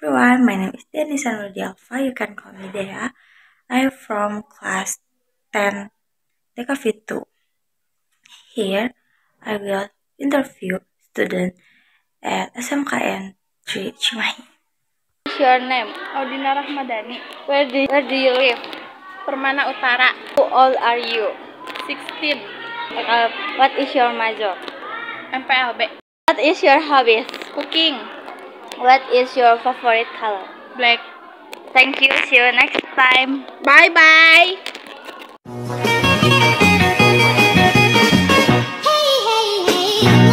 Everyone, my name is Denisa Alfa. You can call me Dea. I am from class 10 DKV2. Here, I will interview student at SMKN Cimahi. What's your name? Audina Rahmadani. Where do, where do you live? Permana Utara. How old are you? 16. Uh, what is your major? MPLB. What is your hobbies? Cooking. What is your favorite color? Black. Thank you. See you next time. Bye-bye. Hey, hey, hey.